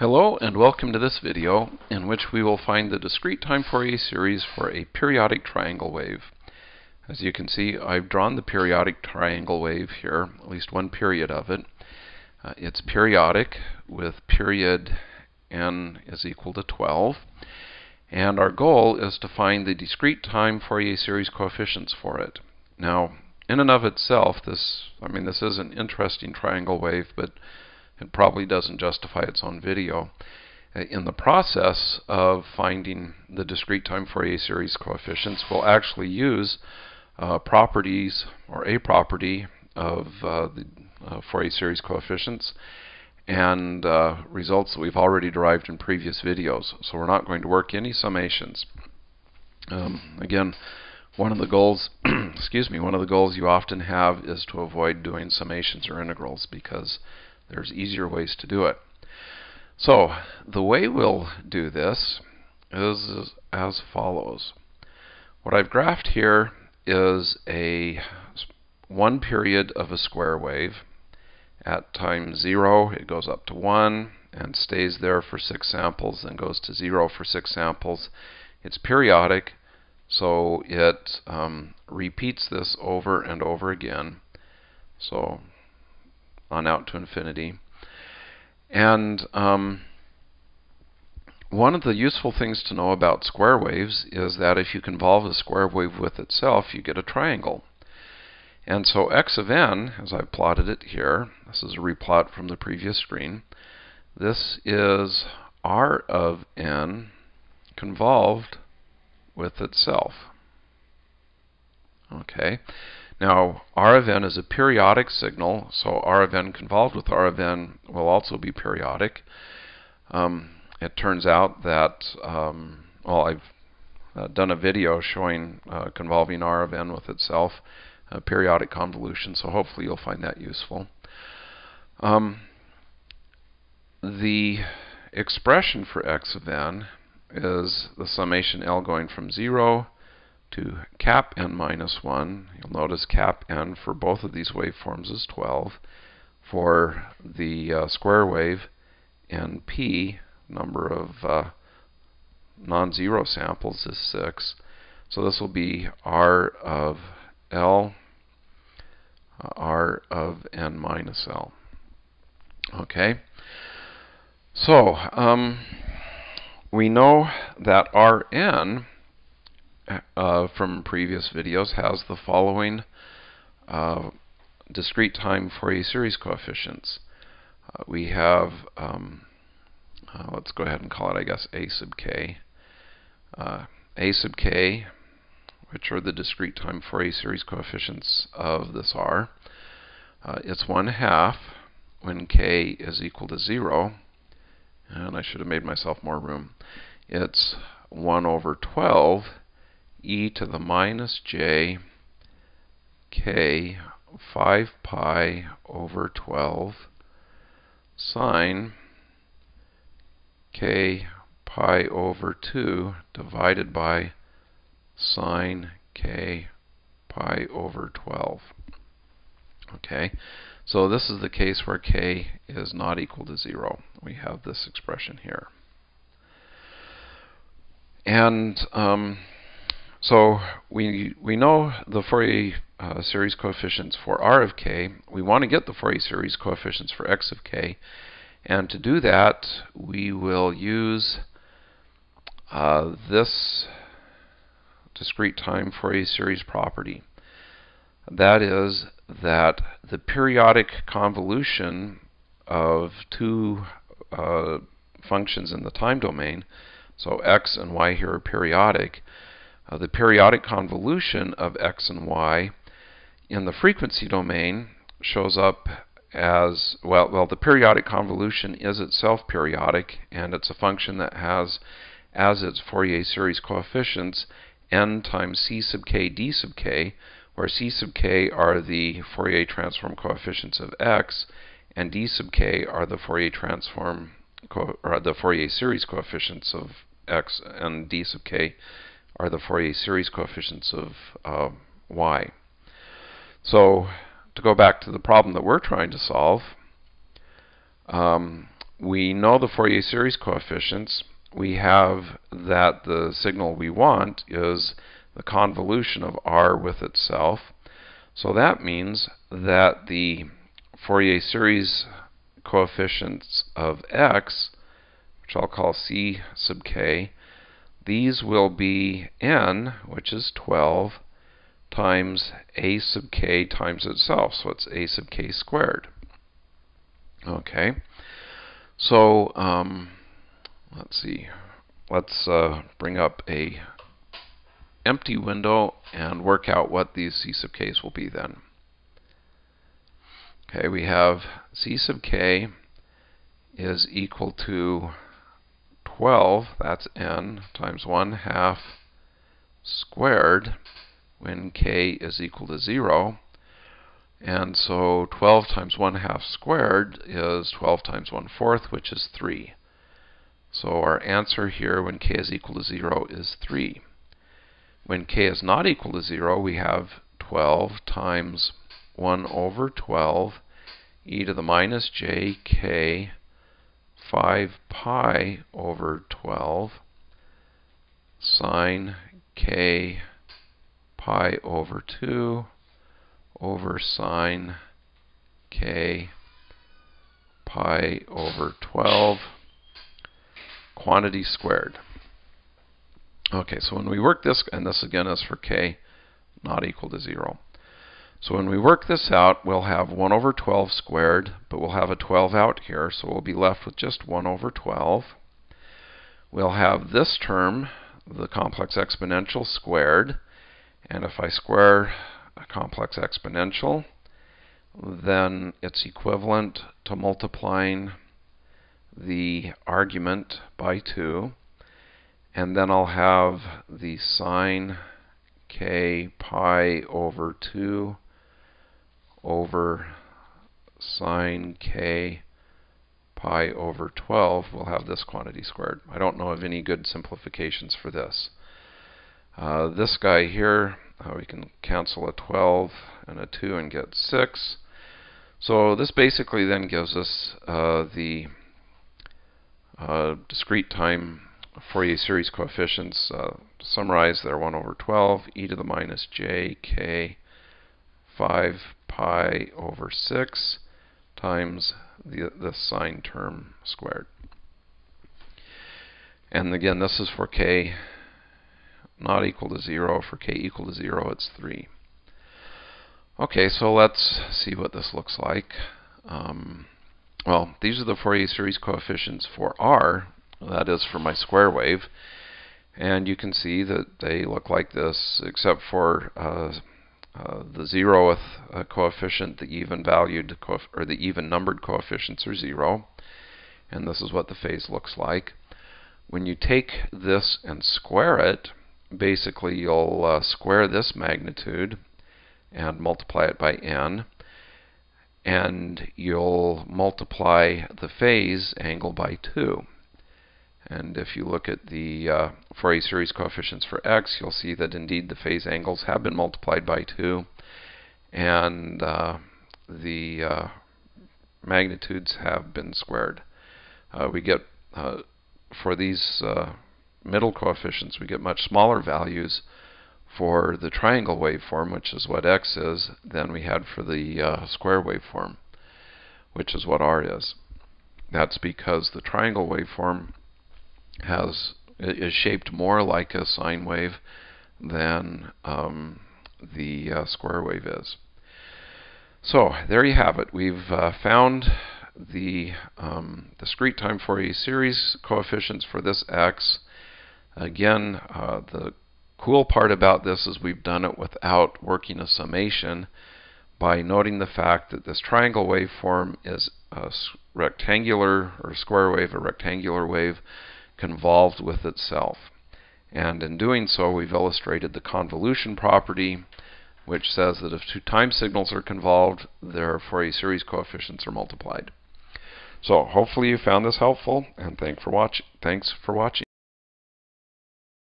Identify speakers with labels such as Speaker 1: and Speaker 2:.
Speaker 1: Hello and welcome to this video in which we will find the discrete time Fourier series for a periodic triangle wave. As you can see I've drawn the periodic triangle wave here, at least one period of it. Uh, it's periodic with period n is equal to 12 and our goal is to find the discrete time Fourier series coefficients for it. Now in and of itself this I mean this is an interesting triangle wave but it probably doesn't justify its own video. Uh, in the process of finding the discrete time Fourier series coefficients, we'll actually use uh, properties or a property of uh, the uh, Fourier series coefficients and uh, results that we've already derived in previous videos. So we're not going to work any summations. Um, again, one of the goals, excuse me, one of the goals you often have is to avoid doing summations or integrals because there's easier ways to do it. So the way we'll do this is as follows. What I've graphed here is a one period of a square wave. At time 0 it goes up to 1 and stays there for 6 samples and goes to 0 for 6 samples. It's periodic so it um, repeats this over and over again. So on out to infinity. And um, one of the useful things to know about square waves is that if you convolve a square wave with itself, you get a triangle. And so x of n, as I've plotted it here, this is a replot from the previous screen, this is r of n convolved with itself. Okay. Now, R of n is a periodic signal, so R of n convolved with R of n will also be periodic. Um, it turns out that, um, well, I've uh, done a video showing uh, convolving R of n with itself, a periodic convolution, so hopefully you'll find that useful. Um, the expression for x of n is the summation L going from 0 to cap n minus 1. You'll notice cap n for both of these waveforms is 12. For the uh, square wave, np, number of uh, non-zero samples is 6. So this will be r of L, uh, r of n minus L. Okay. So, um, we know that Rn uh, from previous videos has the following uh, discrete time Fourier series coefficients. Uh, we have, um, uh, let's go ahead and call it, I guess, a sub k. Uh, a sub k, which are the discrete time Fourier series coefficients of this R. Uh, it's 1 half when k is equal to 0. And I should have made myself more room. It's 1 over 12 e to the minus j k 5 pi over 12 sine k pi over 2 divided by sine k pi over 12. Okay, so this is the case where k is not equal to 0. We have this expression here. And um, so we, we know the Fourier uh, series coefficients for r of k. We want to get the Fourier series coefficients for x of k. And to do that, we will use uh, this discrete time Fourier series property. That is that the periodic convolution of two uh, functions in the time domain, so x and y here are periodic, uh, the periodic convolution of x and y in the frequency domain shows up as well well the periodic convolution is itself periodic and it's a function that has as its Fourier series coefficients n times c sub k d sub k where c sub k are the Fourier transform coefficients of x and d sub k are the Fourier transform or the Fourier series coefficients of x and d sub k are the Fourier series coefficients of uh, y. So to go back to the problem that we're trying to solve, um, we know the Fourier series coefficients. We have that the signal we want is the convolution of R with itself. So that means that the Fourier series coefficients of x, which I'll call c sub k, these will be n, which is 12, times a sub k times itself. So it's a sub k squared. Okay. So um, let's see. Let's uh, bring up a empty window and work out what these c sub k's will be then. Okay, we have c sub k is equal to 12, that's n, times 1 half squared when k is equal to 0. And so 12 times 1 half squared is 12 times 1 fourth, which is 3. So our answer here when k is equal to 0 is 3. When k is not equal to 0, we have 12 times 1 over 12 e to the minus j k 5 pi over 12 sine k pi over 2 over sine k pi over 12 quantity squared. Okay, so when we work this, and this again is for k not equal to 0. So when we work this out, we'll have 1 over 12 squared, but we'll have a 12 out here, so we'll be left with just 1 over 12. We'll have this term, the complex exponential squared, and if I square a complex exponential, then it's equivalent to multiplying the argument by 2. And then I'll have the sine k pi over 2 over sine k pi over 12, we'll have this quantity squared. I don't know of any good simplifications for this. Uh, this guy here, uh, we can cancel a 12 and a 2 and get 6. So this basically then gives us uh, the uh, discrete time Fourier series coefficients. Uh, to summarize, they're 1 over 12 e to the minus j k 5 pi over 6 times the, the sine term squared. And again, this is for k not equal to 0. For k equal to 0, it's 3. Okay, so let's see what this looks like. Um, well, these are the Fourier series coefficients for r. That is for my square wave. And you can see that they look like this, except for uh, uh, the zeroth uh, coefficient, the even valued or the even numbered coefficients are zero. And this is what the phase looks like. When you take this and square it, basically you'll uh, square this magnitude and multiply it by n. And you'll multiply the phase angle by 2. And if you look at the uh, Fourier series coefficients for x, you'll see that indeed the phase angles have been multiplied by 2, and uh, the uh, magnitudes have been squared. Uh, we get, uh, for these uh, middle coefficients, we get much smaller values for the triangle waveform, which is what x is, than we had for the square waveform, which is what r is. That's because the triangle waveform has is shaped more like a sine wave than um, the uh, square wave is. So there you have it. We've uh, found the um, discrete time Fourier series coefficients for this x. Again, uh, the cool part about this is we've done it without working a summation by noting the fact that this triangle waveform is a rectangular or square wave, a rectangular wave convolved with itself. And in doing so, we've illustrated the convolution property, which says that if two time signals are convolved, their Fourier series coefficients are multiplied. So hopefully you found this helpful, and thank for watch thanks for watching.